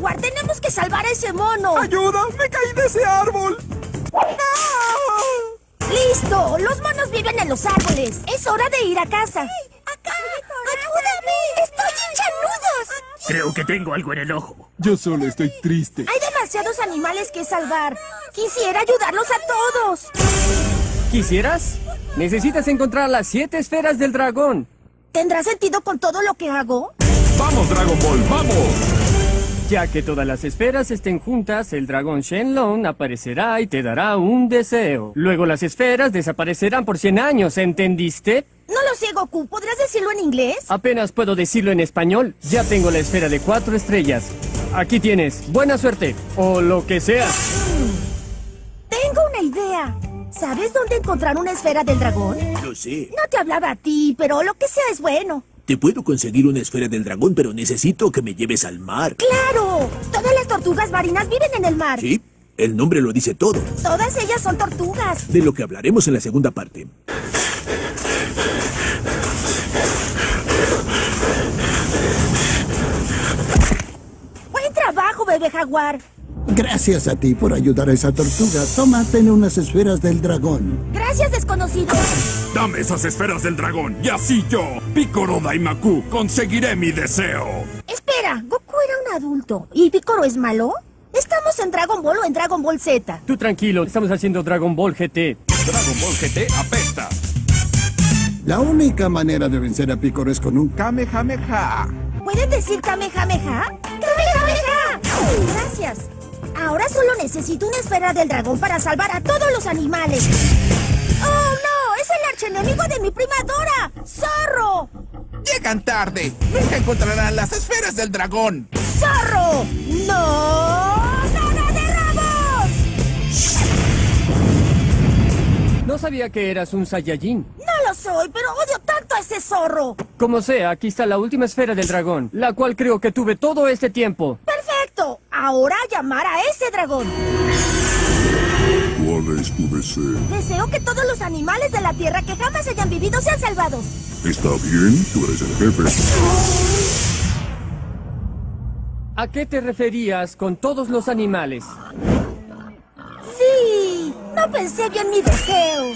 Jaguar, tenemos que salvar a ese mono. ¡Ayuda! ¡Me caí de ese árbol! ¡Listo! Los monos viven en los árboles. Es hora de ir a casa. ¡Acá! ¡Ayúdame! ¡Estoy hincha nudos! Creo que tengo algo en el ojo. Yo solo estoy triste. Hay demasiados animales que salvar. Quisiera ayudarlos a todos. ¿Quisieras? Necesitas encontrar las siete esferas del dragón. ¿Tendrá sentido con todo lo que hago? ¡Vamos, Dragon Ball! ¡Vamos! Ya que todas las esferas estén juntas, el dragón Shenlong aparecerá y te dará un deseo. Luego las esferas desaparecerán por 100 años, ¿entendiste? No lo sé, Goku. ¿Podrás decirlo en inglés? Apenas puedo decirlo en español. Ya tengo la esfera de cuatro estrellas. Aquí tienes. Buena suerte. O lo que sea. Tengo una idea. ¿Sabes dónde encontrar una esfera del dragón? Lo sé. No te hablaba a ti, pero lo que sea es bueno. Te puedo conseguir una esfera del dragón, pero necesito que me lleves al mar. ¡Claro! Todas las tortugas marinas viven en el mar. ¿Sí? El nombre lo dice todo. Todas ellas son tortugas. De lo que hablaremos en la segunda parte. Buen trabajo, bebé jaguar. Gracias a ti por ayudar a esa tortuga. Toma, ten unas esferas del dragón. Gracias, desconocido. Dame esas esferas del dragón y así yo, Picoro Daimaku, conseguiré mi deseo. Espera, Goku era un adulto. ¿Y Piccolo es malo? ¿Estamos en Dragon Ball o en Dragon Ball Z? Tú tranquilo, estamos haciendo Dragon Ball GT. Dragon Ball GT apesta. La única manera de vencer a Picoro es con un Kamehameha. ¿Pueden decir Kamehameha? ¡Kamehameha! Gracias. Ahora solo necesito una esfera del dragón para salvar a todos los animales. ¡Oh, no! ¡Es el archienemigo de mi prima Dora! ¡Zorro! Llegan tarde. Nunca encontrarán las esferas del dragón. ¡Zorro! ¡No! ¡Dora de! No sabía que eras un Saiyajin. No lo soy, pero odio tanto a ese zorro. Como sea, aquí está la última esfera del dragón, la cual creo que tuve todo este tiempo. Ahora a llamar a ese dragón. ¿Cuál es tu deseo? Deseo que todos los animales de la Tierra que jamás hayan vivido sean salvados. Está bien, tú eres el jefe. ¿A qué te referías con todos los animales? Sí, no pensé bien mi deseo.